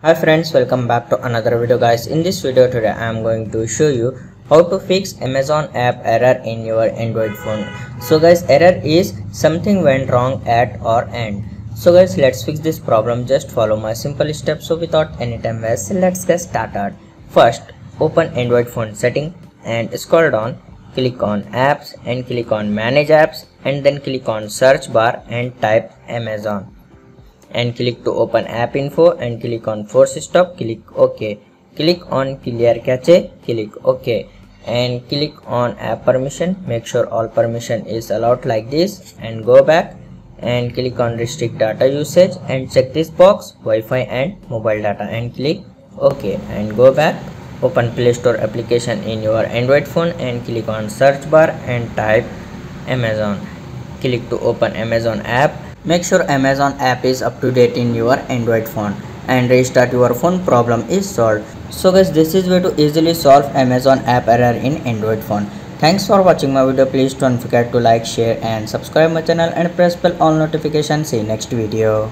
Hi friends, welcome back to another video guys. In this video today I am going to show you how to fix Amazon app error in your Android phone. So guys error is something went wrong at or end. So guys let's fix this problem just follow my simple steps so without any time waste let's get started. First open Android phone setting and scroll down click on apps and click on manage apps and then click on search bar and type Amazon and click to open app info and click on force stop click ok. Click on clear cache click ok. And click on app permission make sure all permission is allowed like this and go back. And click on restrict data usage and check this box wi-fi and mobile data and click ok. And go back open play store application in your android phone and click on search bar and type amazon. Click to open amazon app Make sure Amazon app is up to date in your Android phone and restart your phone problem is solved. So guys this is way to easily solve Amazon app error in Android phone. Thanks for watching my video. Please don't forget to like, share and subscribe my channel and press bell all notifications. See you next video.